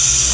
Shh.